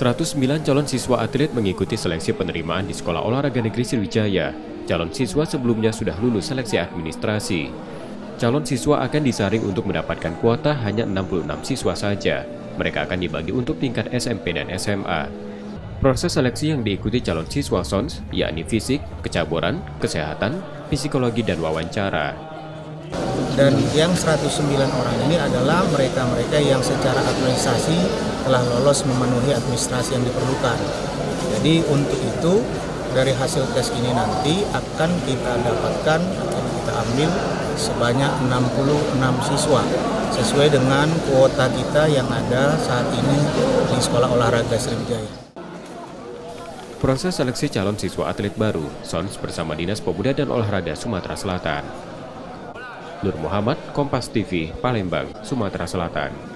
109 calon siswa atlet mengikuti seleksi penerimaan di Sekolah Olahraga Negeri Sriwijaya. Calon siswa sebelumnya sudah lulus seleksi administrasi. Calon siswa akan disaring untuk mendapatkan kuota hanya 66 siswa saja. Mereka akan dibagi untuk tingkat SMP dan SMA. Proses seleksi yang diikuti calon siswa SONS, yakni fisik, kecaburan, kesehatan, psikologi, dan wawancara. Dan yang 109 orang ini adalah mereka-mereka yang secara administrasi telah lolos memenuhi administrasi yang diperlukan. Jadi untuk itu dari hasil tes ini nanti akan kita dapatkan akan kita ambil sebanyak 66 siswa sesuai dengan kuota kita yang ada saat ini di Sekolah Olahraga Sriwijaya. Proses seleksi calon siswa atlet baru, SONS bersama Dinas Pemuda dan Olahraga Sumatera Selatan. Nur Muhammad, Kompas TV, Palembang, Sumatera Selatan.